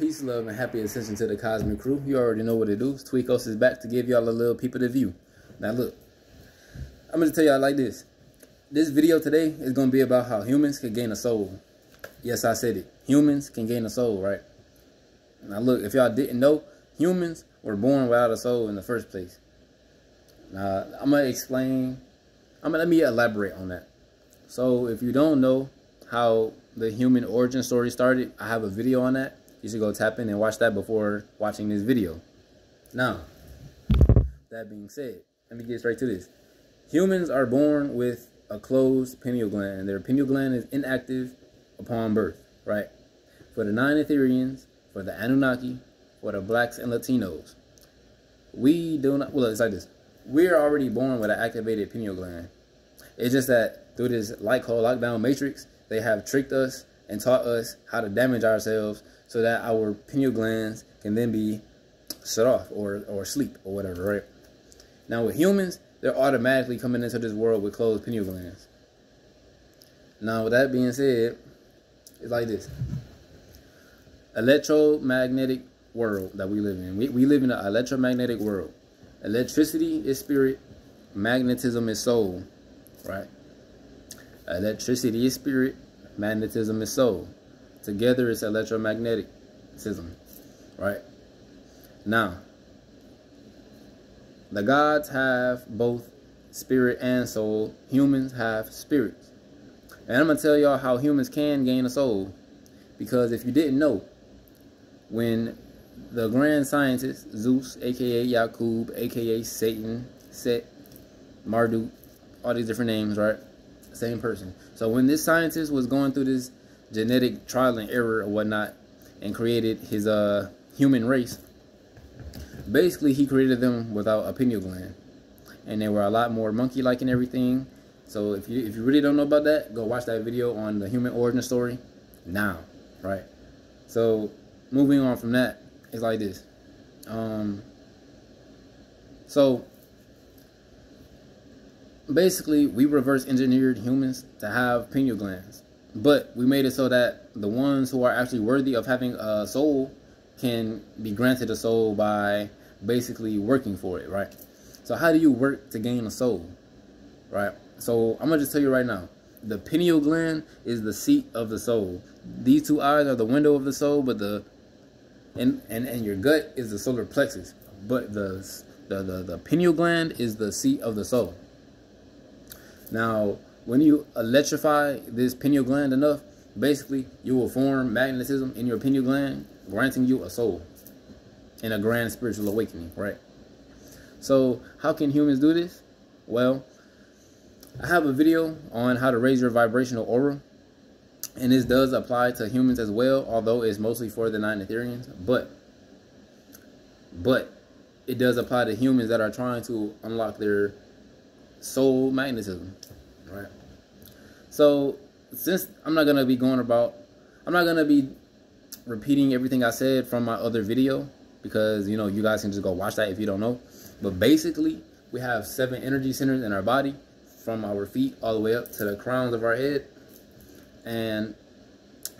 Peace, love, and happy ascension to the cosmic crew. You already know what it do. Tweakos is back to give y'all a little peep of the view. Now look, I'm gonna tell y'all like this. This video today is gonna be about how humans can gain a soul. Yes, I said it. Humans can gain a soul, right? Now look, if y'all didn't know, humans were born without a soul in the first place. Now I'm gonna explain. I'm gonna let me elaborate on that. So if you don't know how the human origin story started, I have a video on that. You should go tap in and watch that before watching this video. Now, that being said, let me get straight to this. Humans are born with a closed pineal gland. Their pineal gland is inactive upon birth, right? For the non-Etherians, for the Anunnaki, for the blacks and Latinos, we do not, well, it's like this. We're already born with an activated pineal gland. It's just that through this light called lockdown matrix, they have tricked us and taught us how to damage ourselves so that our pineal glands can then be shut off or, or sleep or whatever, right? Now with humans, they're automatically coming into this world with closed pineal glands. Now with that being said, it's like this. Electromagnetic world that we live in. We, we live in an electromagnetic world. Electricity is spirit, magnetism is soul, right? Electricity is spirit, magnetism is soul. Together it's electromagneticism. right? Now, the gods have both spirit and soul. Humans have spirits. And I'm going to tell y'all how humans can gain a soul. Because if you didn't know, when the grand scientist, Zeus, aka Yakub, aka Satan, Set, Marduk, all these different names, right? Same person. So when this scientist was going through this genetic trial and error or whatnot and created his uh human race, basically he created them without a pineal gland. And they were a lot more monkey-like and everything. So if you if you really don't know about that, go watch that video on the human origin story now, right? So moving on from that, it's like this. Um so basically we reverse engineered humans to have pineal glands. But we made it so that the ones who are actually worthy of having a soul can be granted a soul by basically working for it right? So how do you work to gain a soul right? So i'm gonna just tell you right now. The pineal gland is the seat of the soul. These two eyes are the window of the soul but the and and, and your gut is the solar plexus. But the the, the, the pineal gland is the seat of the soul now, when you electrify this pineal gland enough, basically you will form magnetism in your pineal gland, granting you a soul and a grand spiritual awakening, right? So, how can humans do this? Well, I have a video on how to raise your vibrational aura. And this does apply to humans as well, although it's mostly for the non-Etherians. But, but it does apply to humans that are trying to unlock their soul magnetism, right? So since I'm not gonna be going about, I'm not gonna be repeating everything I said from my other video because you know you guys can just go watch that if you don't know. But basically, we have seven energy centers in our body, from our feet all the way up to the crowns of our head, and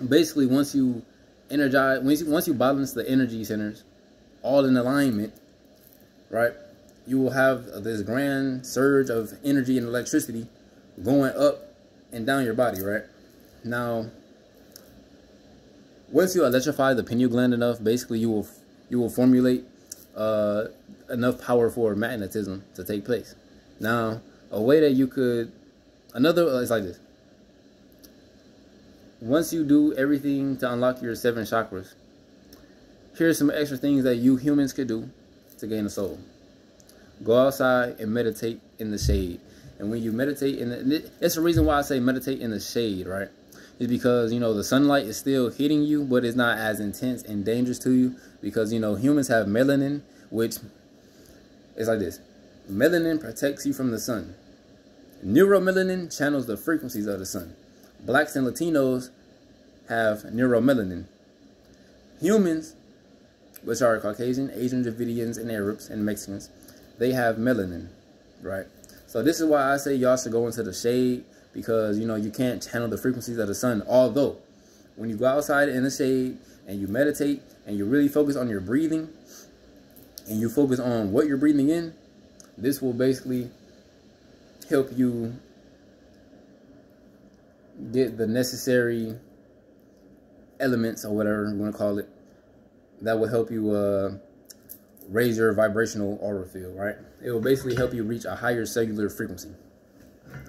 basically once you energize, once you, once you balance the energy centers, all in alignment, right? You will have this grand surge of energy and electricity going up and down your body, right? Now, once you electrify the pineal gland enough, basically you will you will formulate uh, enough power for magnetism to take place. Now, a way that you could another is like this. Once you do everything to unlock your seven chakras, here's some extra things that you humans could do to gain a soul. Go outside and meditate in the shade. And when you meditate in the, it's the reason why I say meditate in the shade, right? Is because, you know, the sunlight is still hitting you, but it's not as intense and dangerous to you because, you know, humans have melanin, which is like this. Melanin protects you from the sun. Neuromelanin channels the frequencies of the sun. Blacks and Latinos have neuromelanin. Humans, which are Caucasian, Asian, Dravidians, and Arabs, and Mexicans, they have melanin, right? So this is why I say y'all should go into the shade because, you know, you can't channel the frequencies of the sun. Although, when you go outside in the shade and you meditate and you really focus on your breathing and you focus on what you're breathing in, this will basically help you get the necessary elements or whatever you want to call it that will help you uh, raise your vibrational aura field, right? It will basically help you reach a higher cellular frequency.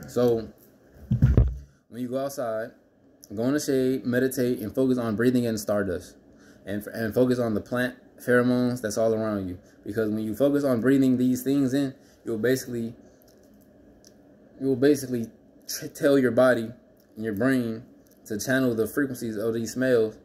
So when you go outside, go in the shade, meditate, and focus on breathing in stardust. And, and focus on the plant pheromones that's all around you. Because when you focus on breathing these things in, you'll basically you will basically tell your body and your brain to channel the frequencies of these smells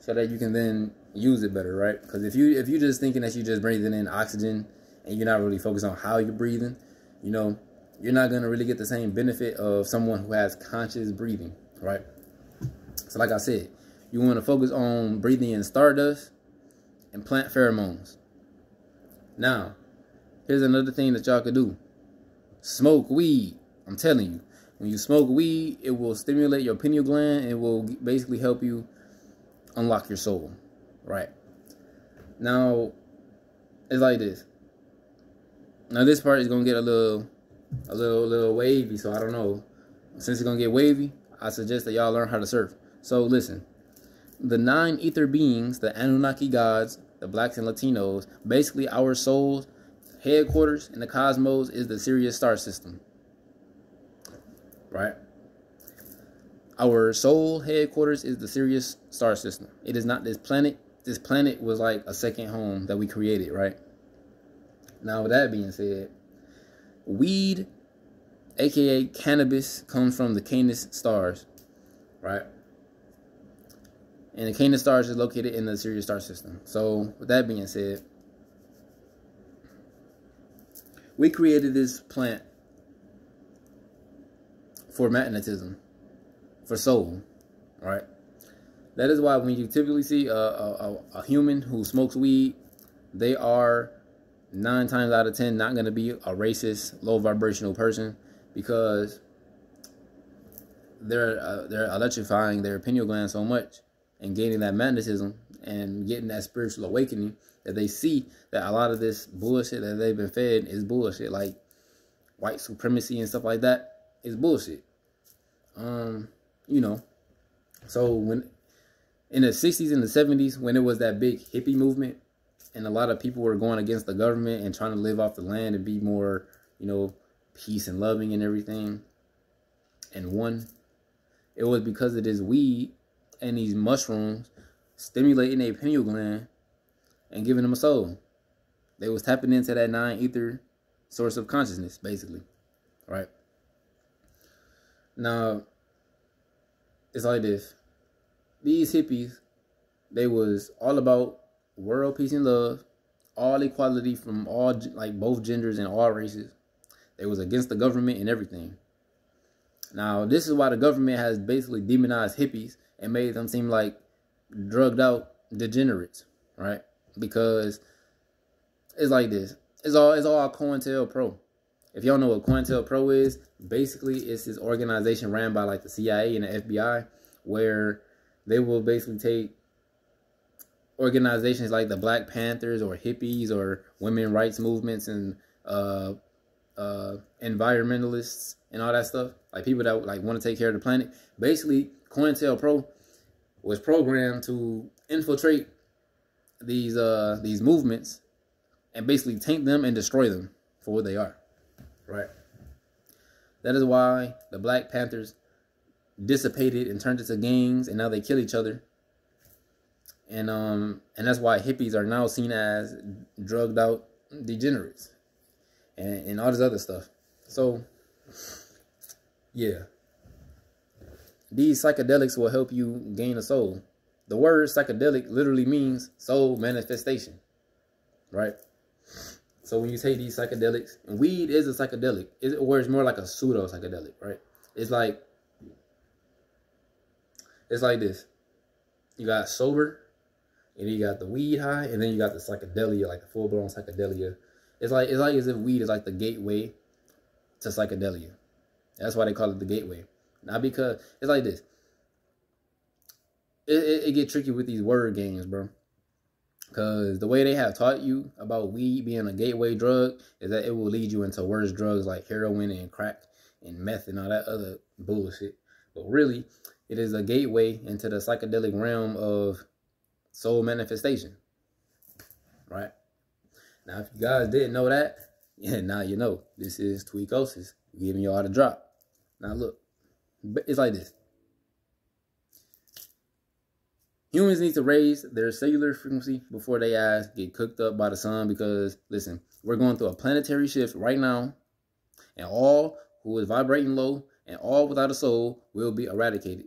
so that you can then use it better, right? Because if you if you're just thinking that you're just breathing in oxygen and you're not really focused on how you're breathing, you know, you're not gonna really get the same benefit of someone who has conscious breathing, right? So like I said, you want to focus on breathing in stardust and plant pheromones. Now, here's another thing that y'all could do. Smoke weed. I'm telling you, when you smoke weed, it will stimulate your pineal gland. And will basically help you unlock your soul, right? Now, it's like this. Now this part is gonna get a little, a little, little wavy. So I don't know. Since it's gonna get wavy, I suggest that y'all learn how to surf. So listen, the nine ether beings, the Anunnaki gods, the blacks and Latinos, basically our souls headquarters in the cosmos is the Sirius star system. Right? Our soul headquarters is the Sirius star system. It is not this planet. This planet was like a second home that we created, right? Now, with that being said, weed, aka cannabis, comes from the Canis stars, right? And the Canis stars is located in the Sirius star system. So, with that being said, we created this plant for magnetism, for soul, right? That is why when you typically see a, a, a human who smokes weed, they are nine times out of ten not going to be a racist, low vibrational person because they're uh, they're electrifying their pineal gland so much and gaining that magnetism and getting that spiritual awakening that they see that a lot of this bullshit that they've been fed is bullshit, like white supremacy and stuff like that is bullshit. Um, you know, so when in the 60s and the 70s, when it was that big hippie movement, and a lot of people were going against the government and trying to live off the land and be more, you know, peace and loving and everything, and one, it was because of this weed and these mushrooms stimulating a pineal gland and giving them a soul. They was tapping into that nine ether source of consciousness, basically. Right? Now, it's like this. These hippies, they was all about world peace and love, all equality from all like both genders and all races. They was against the government and everything. Now, this is why the government has basically demonized hippies and made them seem like drugged out degenerates, right? because it's like this. It's all it's all COINTELPRO. Pro. If y'all know what COINTELPRO is, basically it's this organization ran by like the CIA and the FBI where they will basically take organizations like the Black Panthers or hippies or women rights movements and uh, uh, environmentalists and all that stuff, like people that like want to take care of the planet. Basically, COINTELPRO was programmed to infiltrate these uh these movements and basically taint them and destroy them for what they are. Right. That is why the Black Panthers dissipated and turned into gangs and now they kill each other. And um and that's why hippies are now seen as drugged out degenerates and, and all this other stuff. So yeah. These psychedelics will help you gain a soul. The word psychedelic literally means soul manifestation, right? So when you take these psychedelics, weed is a psychedelic, or it's more like a pseudo psychedelic, right? It's like, it's like this. You got sober, and you got the weed high, and then you got the psychedelia, like the full blown psychedelia. It's like it's like as if weed is like the gateway to psychedelia. That's why they call it the gateway. Not because it's like this it, it, it get tricky with these word games, bro. Because the way they have taught you about weed being a gateway drug is that it will lead you into worse drugs like heroin and crack and meth and all that other bullshit. But really, it is a gateway into the psychedelic realm of soul manifestation. Right? Now, if you guys didn't know that, yeah, now you know. This is Tweakosis giving y'all the drop. Now, look, it's like this. Humans need to raise their cellular frequency before they eyes get cooked up by the sun because, listen, we're going through a planetary shift right now, and all who is vibrating low and all without a soul will be eradicated.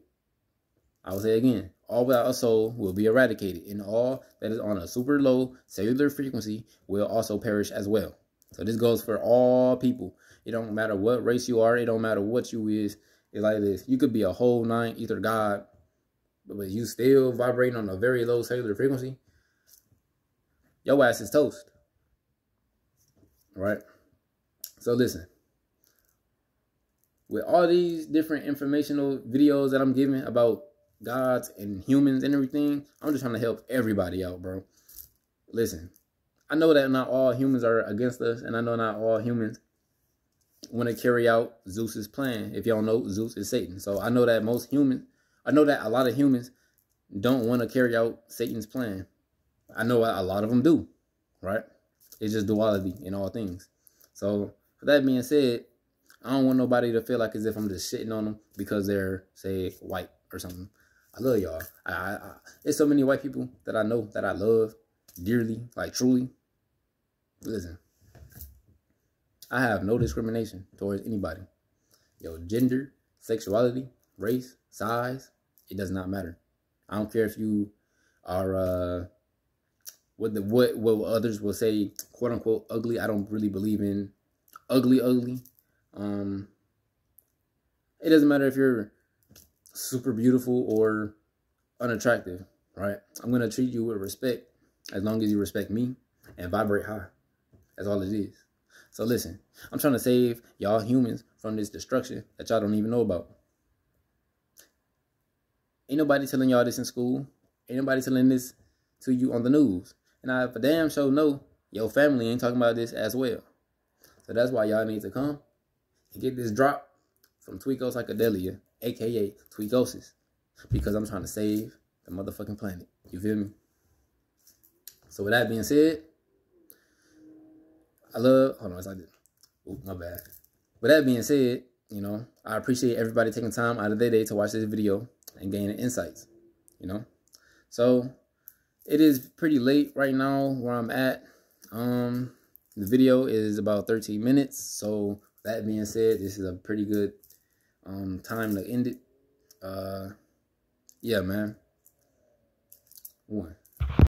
I will say again, all without a soul will be eradicated, and all that is on a super low cellular frequency will also perish as well. So this goes for all people. It don't matter what race you are, it don't matter what you is. It's like this. You could be a whole nine ether god but you still vibrating on a very low cellular frequency, your ass is toast. Right? So listen. With all these different informational videos that I'm giving about gods and humans and everything, I'm just trying to help everybody out, bro. Listen, I know that not all humans are against us, and I know not all humans want to carry out Zeus's plan. If y'all know, Zeus is Satan. So I know that most humans I know that a lot of humans don't want to carry out Satan's plan. I know a lot of them do, right? It's just duality in all things. So, for that being said, I don't want nobody to feel like as if I'm just shitting on them because they're, say, white or something. I love y'all. I, I, I, there's so many white people that I know that I love dearly, like truly. Listen, I have no discrimination towards anybody. Yo, gender, sexuality, race, size, it does not matter. I don't care if you are uh what the what what others will say quote unquote ugly. I don't really believe in ugly ugly. Um it doesn't matter if you're super beautiful or unattractive, right? I'm gonna treat you with respect as long as you respect me and vibrate high. That's all it is. So listen, I'm trying to save y'all humans from this destruction that y'all don't even know about. Ain't nobody telling y'all this in school. Ain't nobody telling this to you on the news. And I, for damn sure know, your family ain't talking about this as well. So that's why y'all need to come get this drop from Tweako Psychedelia, aka Tweakosis. Because I'm trying to save the motherfucking planet. You feel me? So with that being said, I love, hold on, it's like my bad. With that being said, you know, I appreciate everybody taking time out of their day to watch this video and gaining insights, you know. So it is pretty late right now where I'm at. Um, the video is about 13 minutes. So that being said, this is a pretty good um, time to end it. Uh, yeah, man. One.